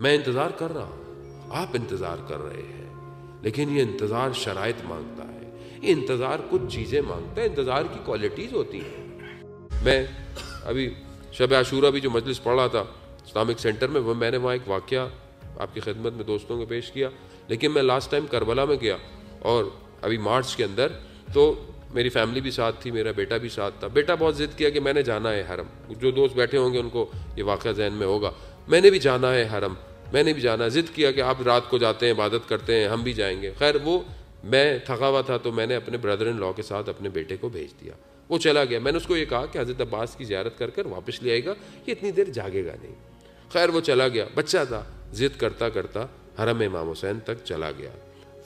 मैं इंतज़ार कर रहा हूँ। आप इंतज़ार कर रहे हैं। लेकिन ये इंतज़ार शराइत माँगता है। ये इंतज़ार कुछ चीज़ें माँगता है। इंतज़ार की क्वालिटीज़ होती हैं। मैं अभी शब आशूरा भी जो मजलिस पढ़ रहा था, इस्लामिक सेंटर में वो मैंने वहाँ एक वाक़ आपकी खिदमत में दोस्तों को पेश किया। लेकिन मैं लास्ट टाइम करबला में गया और अभी मार्च के अंदर तो मेरी फैमिली भी साथ थी, मेरा बेटा भी साथ था। बेटा बहुत ज़िद किया कि मैंने जाना है हरम। जो दोस्त बैठे होंगे, उनको ये वाक़ जहन में होगा। मैंने भी जाना है हरम। मैंने भी जाना, ज़िद किया कि आप रात को जाते हैं, इबादत करते हैं, हम भी जाएँगे। खैर, वो मैं थका हुआ था तो मैंने अपने ब्रदर इन लॉ के साथ अपने बेटे को भेज दिया। वो चला गया। मैंने उसको ये कहा कि हज़रत अब्बास की ज्यारत कर कर वापस ले आएगा, ये इतनी देर जागेगा नहीं। खैर, वो चला गया। बच्चा था, ज़िद करता करता हरम इमाम हुसैन तक चला गया।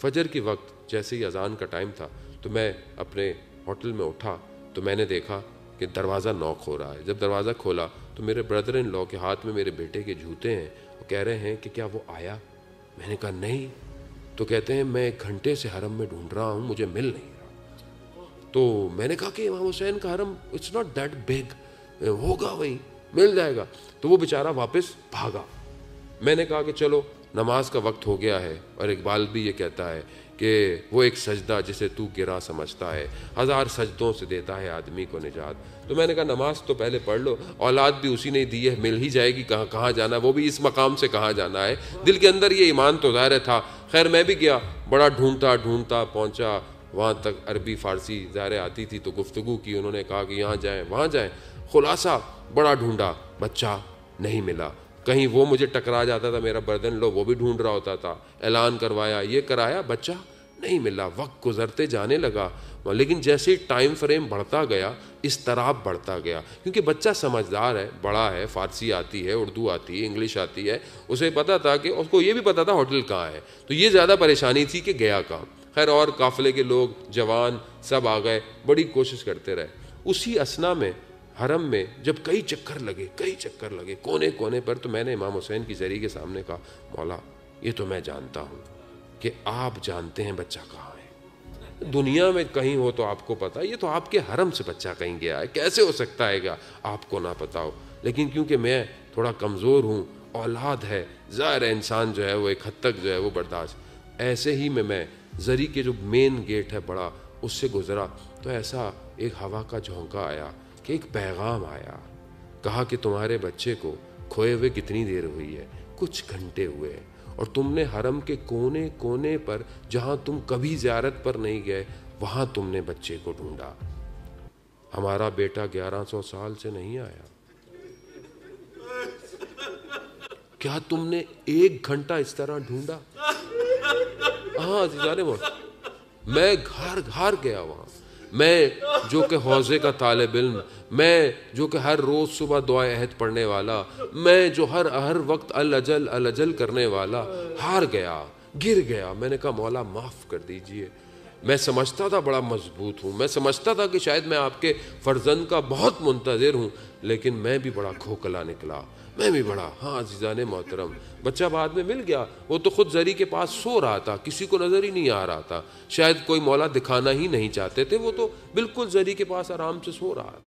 फजर के वक्त जैसे ही अजान का टाइम था तो मैं अपने होटल में उठा तो मैंने देखा कि दरवाज़ा नॉक हो रहा है। जब दरवाज़ा खोला तो मेरे ब्रदर इन लॉ के हाथ में मेरे बेटे के जूते हैं कह रहे हैं कि क्या वो आया? मैंने कहा, नहीं। तो कहते हैं, मैं एक घंटे से हरम में ढूंढ रहा हूँ, मुझे मिल नहीं रहा। तो मैंने कहा कि इमाम हुसैन का हरम इट्स नॉट दैट बिग होगा वही, मिल जाएगा। तो वो बेचारा वापस भागा। मैंने कहा कि चलो, नमाज़ का वक्त हो गया है और इकबाल भी ये कहता है कि वो एक सजदा जिसे तू गिरा समझता है, हज़ार सजदों से देता है आदमी को निजात। तो मैंने कहा, नमाज़ तो पहले पढ़ लो, औलाद भी उसी ने दी है, मिल ही जाएगी, कहाँ कहाँ जाना वो भी इस मकाम से कहाँ जाना है? दिल के अंदर ये ईमान तो ज़ाहिर था। खैर, मैं भी गया, बड़ा ढूंढता ढूंढता पहुँचा, वहाँ तक अरबी फ़ारसी ज़ाहिर आती थी तो गुफ्तु की उन्होंने कहा कि यहाँ जाएँ, वहाँ जाएँ। खुलासा बड़ा ढूंढा, बच्चा नहीं मिला। कहीं वो मुझे टकरा जाता था, मेरा बर्दन लो, वो भी ढूंढ रहा होता था, ऐलान करवाया, ये कराया, बच्चा नहीं मिला, वक्त गुजरते जाने लगा। लेकिन जैसे ही टाइम फ्रेम बढ़ता गया, इस तरह बढ़ता गया, क्योंकि बच्चा समझदार है, बड़ा है, फारसी आती है, उर्दू आती है, इंग्लिश आती है, उसे पता था कि, उसको ये भी पता था होटल कहाँ है। तो ये ज़्यादा परेशानी थी कि गया कहाँ। खैर, और काफ़िले के लोग, जवान सब आ गए, बड़ी कोशिश करते रहे। उसी असना में हरम में जब कई चक्कर लगे, कई चक्कर लगे कोने कोने पर तो मैंने इमाम हुसैन की जरी के सामने कहा, मौला, ये तो मैं जानता हूँ कि आप जानते हैं बच्चा कहाँ है। दुनिया में कहीं हो तो आपको पता, ये तो आपके हरम से बच्चा कहीं गया है। कैसे हो सकता है क्या आपको ना पता हो? लेकिन क्योंकि मैं थोड़ा कमज़ोर हूँ, औलाद है, ज़ाहिर इंसान जो है वो एक हद तक जो है वो बर्दाश्त। ऐसे ही में मैं जरी के जो मेन गेट है बड़ा, उससे गुज़रा तो ऐसा एक हवा का झोंका आया कि एक पैगाम आया, कहा कि तुम्हारे बच्चे को खोए हुए कितनी देर हुई है? कुछ घंटे हुए हैं। और तुमने हरम के कोने कोने पर, जहाँ तुम कभी ज्यारत पर नहीं गए, वहाँ तुमने बच्चे को ढूंढा। हमारा बेटा 1100 साल से नहीं आया। क्या तुमने एक घंटा इस तरह ढूंढा? हाँ मैं घर घर गया वहाँ। मैं, जो कि हौजे का तालब इल्म, मैं, जो कि हर रोज़ सुबह दुआ अहद पढ़ने वाला, मैं, जो हर हर वक्त अल अजल अल अजल करने वाला, हार गया, गिर गया, मैंने कहा, मौला, माफ़ कर दीजिए। मैं समझता था बड़ा मज़बूत हूँ, मैं समझता था कि शायद मैं आपके फर्जंद का बहुत मुंतज़र हूँ, लेकिन मैं भी बड़ा खोखला निकला। मैं भी बड़ा। हाँ अजीज़ा ने मोहतरम। बच्चा बाद में मिल गया। वो तो खुद जरी के पास सो रहा था। किसी को नज़र ही नहीं आ रहा था। शायद कोई मौला दिखाना ही नहीं चाहते थे। वो तो बिल्कुल जरी के पास आराम से सो रहा